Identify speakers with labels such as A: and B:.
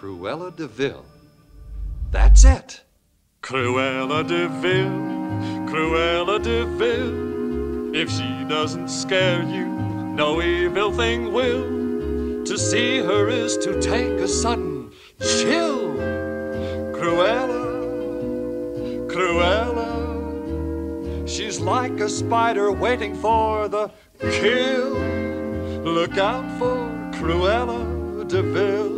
A: Cruella de Vil. That's it.
B: Cruella de Vil, Cruella de Vil. If she doesn't scare you, no evil thing will. To see her is to take a sudden chill. Cruella, Cruella. She's like a spider waiting for the kill. Look out for Cruella de Vil.